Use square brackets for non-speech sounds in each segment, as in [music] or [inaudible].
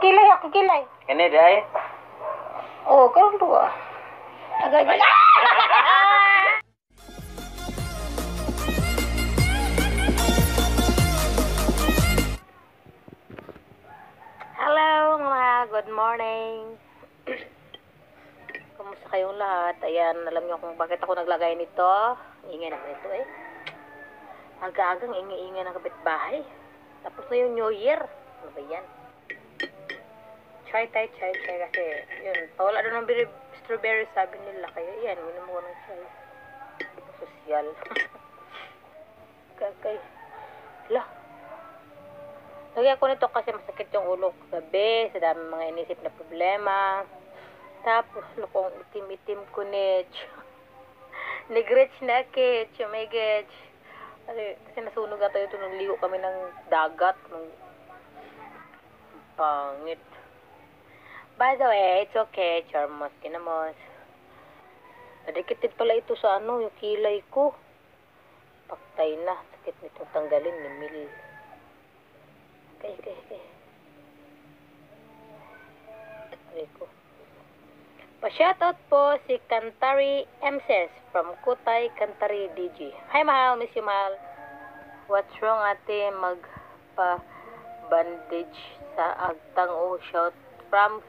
kilay, ako kilay. Kani day. Oh, karon duwa. Agay. Hello mga good morning. [clears throat] Kumusta kayong lahat? Ayan, alam niyo kung bakit ako naglagay nito. Ingay naman ito eh. Aga-agang ingay-ingay ng kapitbahay. Tapos na yung New Year. Ano ba yan? Try tayo, try, try kasi yun. Pawala doon ng biri- strawberry sabi nila. Kaya yan, minom ko ng try. Sosyal. [laughs] Kakay. Lah. Lagyan ko nito kasi masakit yung ulo ko gabi. Sa dami mga inisip na problema. Tapos, lukong itim-itim ko nich. [laughs] Nigretch na kitch. Oh my gosh. Kasi, kasi nasunog ata ito nung ligo kami ng dagat. Nung pangit. By the way, it's okay. Charmos, kinamos. Nadikitid pala ito sa ano, yung kilay ko. Paktay na. Sakit nito tanggalin ni Mil. Okay, okay, okay. Aray ko. Pa-shoutout po si Kantari MSS from Kutay Kantari DG. Hi, Mahal. Miss you, Mahal. What's wrong, ate? Magpa-bandage sa agtang o shout from...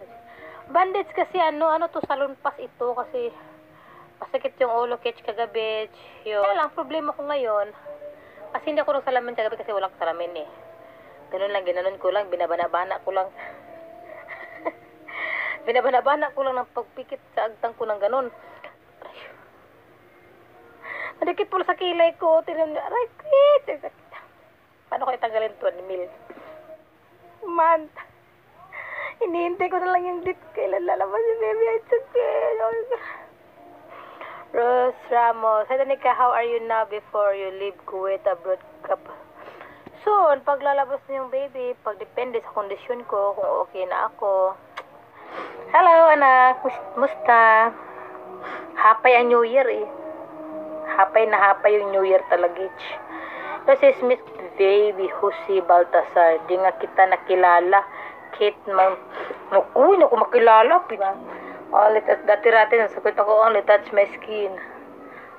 Bandage kasi ano, ano to, salon pass ito kasi masakit yung ulo kitch kagabi. Yun. Kaya lang, problema ko ngayon, kasi hindi ako nagsalamin kagabi kasi walang salamin eh. Ganun lang, ginanon ko lang, binabanabana ko lang. [laughs] binabanabana ko lang ng pagpikit sa agtang ko ng ganun. Nadikit pala sa kilay ko, tinan niya, aray! Ang sakit. Paano ko itanggalin 20 mil? Man, hinihintay ko na lang yung date kailan lalabas si baby. It's okay. Oh. Rose Ramos, Hi Danica, how are you now before you leave Kuwait abroad ka pa? Soon, pag lalabas na yung baby, pag depende sa kondisyon ko, kung okay na ako. Hello, anak. Mus- Musta? Hapay ang New Year eh. Hapay na hapay yung New Year talaga. itch. Is Miss Baby Jose Baltasar. Di nga kita nakilala. Kate Mang... Naku, hindi ako makilala. Pina. Only touch, dati rati, nasagot ako, only touch my skin.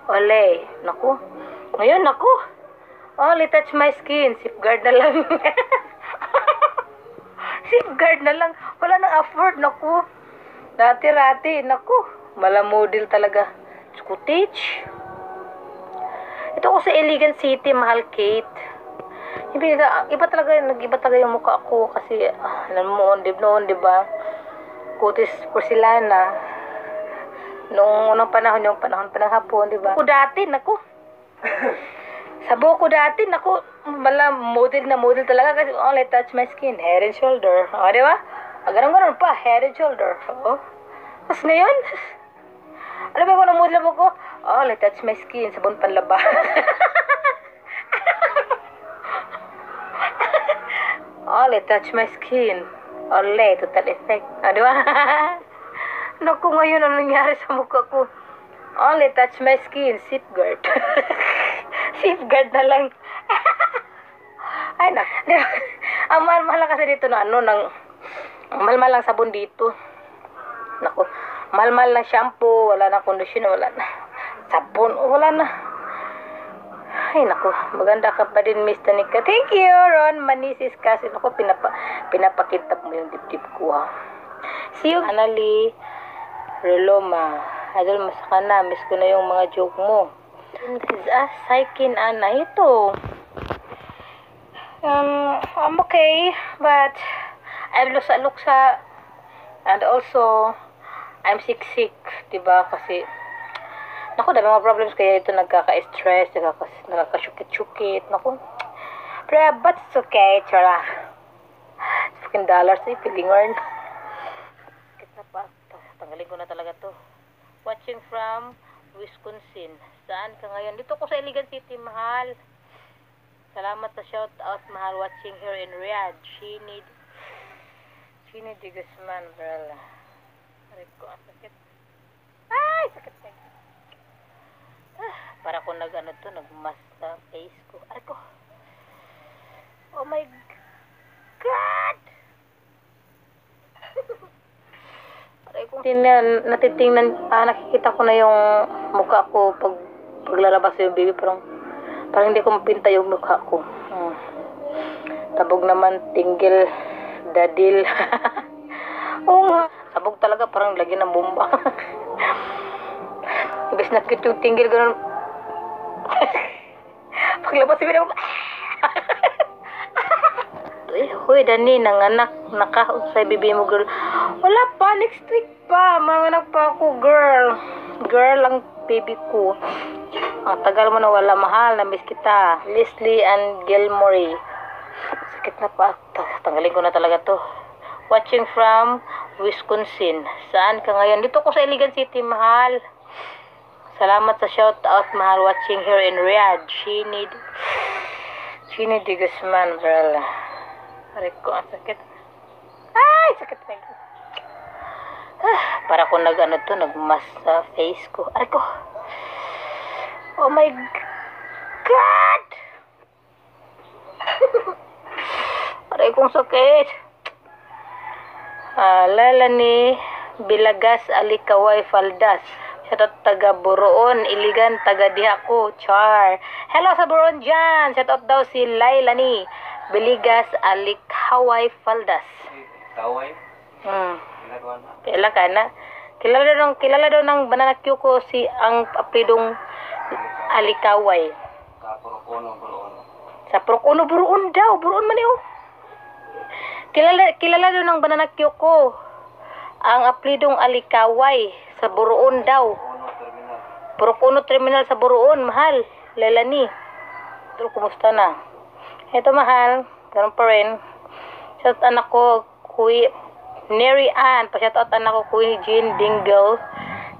Ole. Naku. Ngayon, naku. Only touch my skin. Safeguard na lang. [laughs] Safeguard na lang. Wala nang afford. Naku. Dati-rati. Naku. Malamodel talaga. Scottage. Ito ko sa Iligan City, mahal Kate. Hindi, iba talaga, nag-iba talaga yung mukha ko kasi, ah, alam mo, di noon, di ba? Kutis porcelana. Noong unang panahon, yung panahon pa ng hapon, di ba? Ako dati, naku. [laughs] Sa buko dati, naku, mala, model na model talaga kasi only touch my skin, head and shoulder. O, di ba? Ah, ganun-ganun pa, head and shoulder. Oo. Tapos ngayon, [laughs] alam mo kung anong model mo ko? Only touch my skin, sabon panlaba. [laughs] Only touch my skin. Only, total effect. Ah, di ba? Naku, ngayon ano nangyari sa mukha ko? Only touch my skin, safeguard. safeguard [laughs] na lang. [laughs] Ay, nak. Di ba? Ang mahal-mahal lang kasi dito na ano, ng, ang mahal-mahal lang sabon dito. Naku, mahal-mahal lang shampoo, wala na conditioner, wala na. Sabon, wala na. Ay, naku, maganda ka pa din, Miss Tanika. Thank you, Ron Manisis. Kasi, naku, pinapa, pinapakita mo yung dibdib ko, ha. See you, Anali Roloma. Idol, mas ka na. Miss ko na yung mga joke mo. This is a Saikin Ana. Ito. Um, I'm okay, but I'm luksa-luksa. And also, I'm sick-sick, diba? Kasi, naku, dami mga problems kaya ito nagkaka-stress, nagkaka- nagkaka-syukit-syukit, naku. Pero, but it's okay, tsara. Fucking dollars eh, feeling earn. Bakit na pa? Tanggalin ko na talaga to. Watching from Wisconsin. Saan ka ngayon? Dito ko sa Iligan City, mahal. Salamat sa shout out, mahal, watching here in Riyadh. She need She need Guzman, bro. Aray ko, sakit. Ay, sakit na. Para ko nag ano to, nagmas sa face ko. Aray ko. Oh my God! [laughs] Tingnan, natitingnan, ah, nakikita ko na yung mukha ko pag paglalabas yung baby parang parang hindi ko mapinta yung mukha ko. Hmm. Tabog naman tinggil dadil. [laughs] Oo nga. Sabog talaga parang lagi ng bomba. Ibig na [laughs] yung tinggil ganun. Paglabas yung baby [laughs] Uy, huy, Dani, nanganak, nakaon sa bibi mo, girl. Wala pa, next week pa. Manganak pa ako, girl. Girl ang baby ko. Ang tagal mo na wala, mahal. Na-miss kita. Leslie and Gilmore. Sakit na pa. Ta- Tanggalin ko na talaga to. Watching from Wisconsin. Saan ka ngayon? Dito ko sa Iligan City, mahal. Salamat sa shout out, mahal. Watching here in Riyadh. She need... She need the Guzman, girl. Aray ko, ang sakit. Ay, sakit na. Ah, para ko nag ano to, nagmas sa face ko. Aray ko. Oh my God! [laughs] Aray kong sakit. Ah, lala ni Bilagas Alikaway Faldas. Shout out taga Boroon, Iligan, taga diha ko, Char. Hello sa Boroon dyan. Shout out daw si Laila ni Biligas Alikaway Faldas. Kaway? Hmm. Kailan ka na? Kilala daw ng kilala daw ng banana Q ko si ang apelidong Alikaway. Kapurukono, buroon. Sa Procono Buruon daw, Buruon man yun. Kilala kilala daw ng banana Q ko ang apelidong Alikaway sa Buruon daw. Uno, terminal. Sa Buruon, mahal. Lelani. Pero kumusta na? Ito mahal, ganun pa rin. Shout anak ko, Kuy Neri Ann. Pa-shout out anak ko, Kuy Jean Dingle.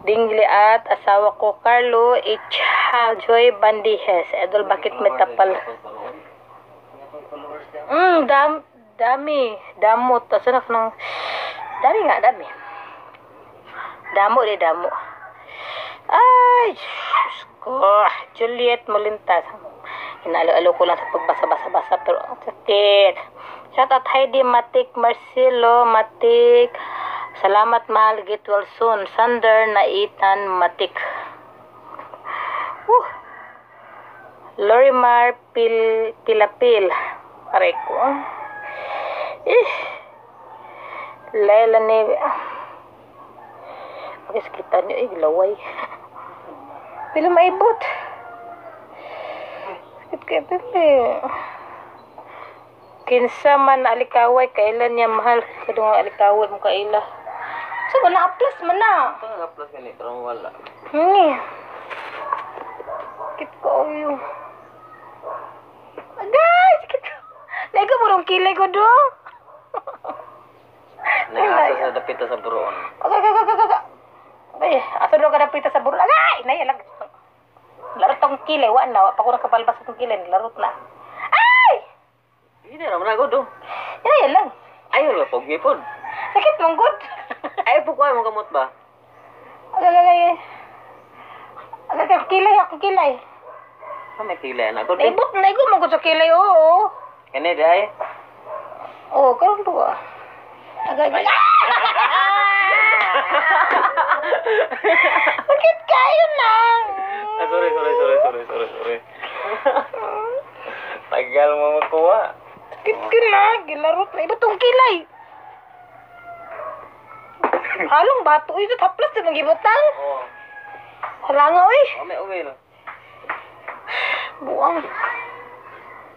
Dingle at asawa ko, Carlo H. Joy Bandihes. Edol, bakit may tapal? Mm, dam, dami. Damot. Asa na ng... Dami nga, dami. Damo di damo. Ay, Diyos ko. Juliet Molintas. Inalo-alo ko lang sa pagbasa-basa-basa pero ang sakit. Shout out Heidi Matik Marcelo Matik. Salamat mahal get well soon. Sander Naitan Matik. Woo. Lorimar Pil Pilapil. Aray ko. Eh. Lela ni... Pagkaskitan niyo, eh, laway. Pila maibot. Sakit kaya pili. Kinsa man alikaway, kailan niya mahal. Kadung alikaway mo kaila. So, na aplas man na. Ito nga plus ganito, pero wala. Hmm. Sakit ko, sakit ko. Lega mo rong kilay ko do. Nangasa sa dapita sa buroon. Agay, agay, agay, agay. Ay, aso daw ka pita sa burol. Agay, nay, alag. Larot tong kilay, wa na. Pa ko nakabalbas sa tong kilay, larot na. Ay! Hindi naman ako do. Yan, yan lang. Ayaw lang, pag gipon. Sakit mong good. [laughs] Ayaw po ko ay mga gamot ba? Agay, agay, agay. Agay, agay, kilay, ako kilay. Ah, may kilay na ako do. Naibot, naigod mo ko sa kilay, oo. Kani day. Oo, karon to Sakit [laughs] kayo lang. Ah, sorry, sorry, sorry, sorry, sorry, sorry. Tagal mo makuha. Sakit ka na. Gilarot na. Iba tong kilay. Halong bato. Ito taplas na magibutang. Oo. Hala nga, uy. Oh, may uwi no. Buang.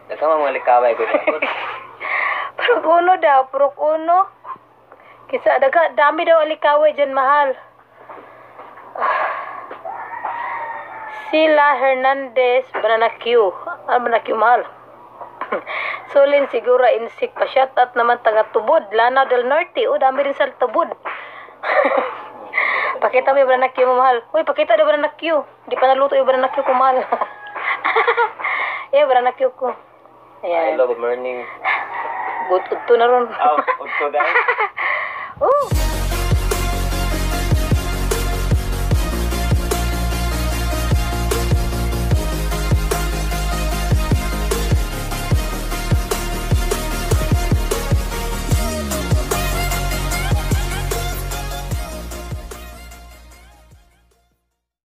Daga mga likaway ko. Pero kuno daw. Pero kuno. Kisa, daga, dami daw alikaway dyan, mahal. Sila Hernandez, Banana Q. Ano Banana Q, mahal? [laughs] Solin Sigura Insik pa shout out naman taga Tubod, Lanao del Norte. O dami rin sa Tubod. [laughs] pakita mo yung banana Q mo mahal. Uy, pakita daw banana Q. Hindi pa naluto yung banana Q ko mahal. [laughs] yeah, banana Q ko. Ayan. Hello, good morning. Good, good to na ron. Oh, udto dahil. Oh.